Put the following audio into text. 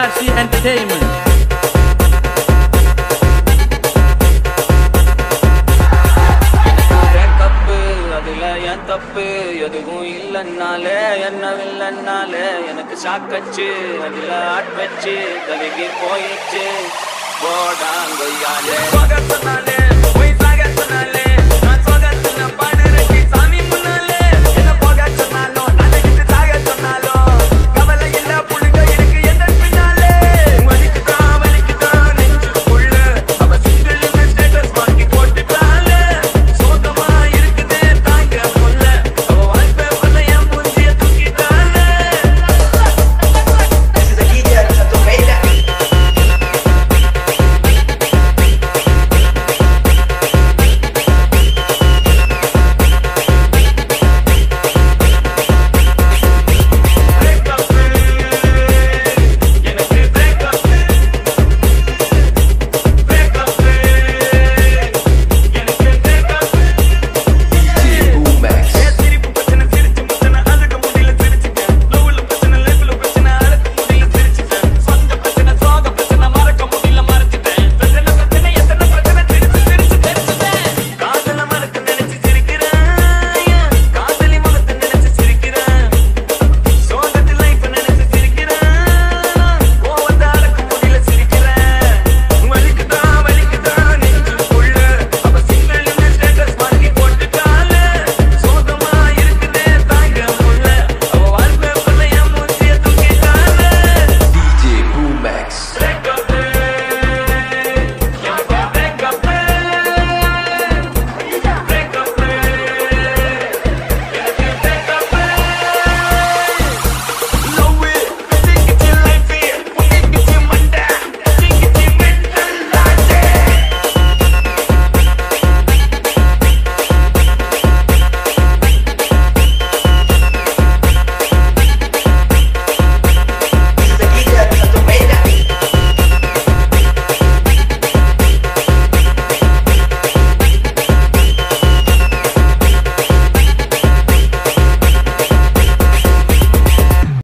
SRC Entertainment. தப்பு என் தப்பு. எதுவும் இல்லைன்னாலே என்ன இல்லைன்னாலே எனக்கு சாக்கச்சு அதுல ஆட் வச்சு கருகி போயிடுச்சு. போடாங்கொய்யாலே. சொன்னாலே